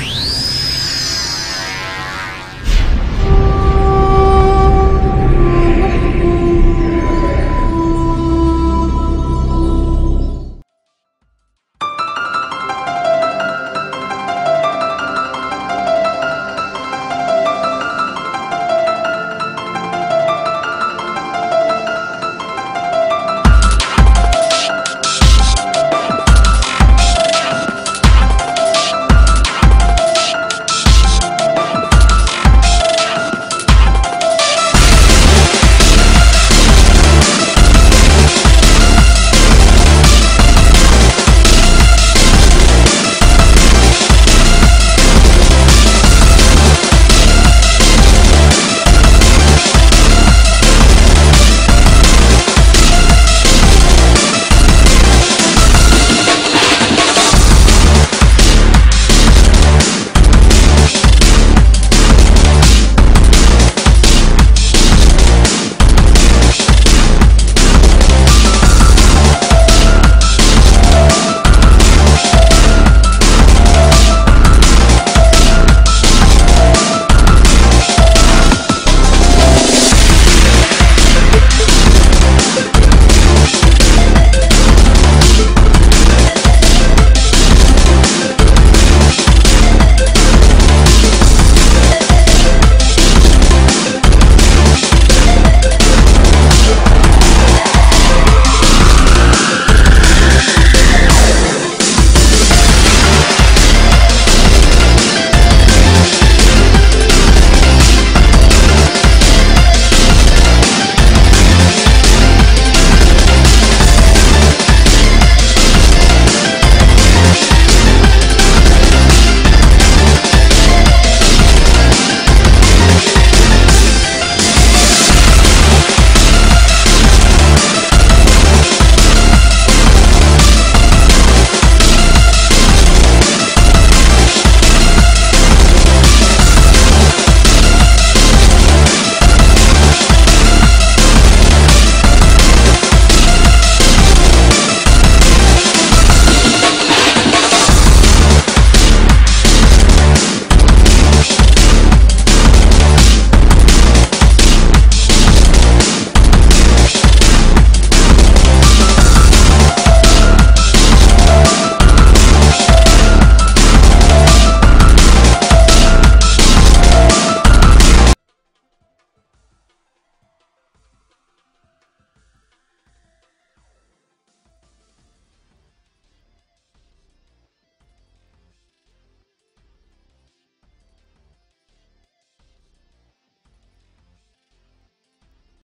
Bye.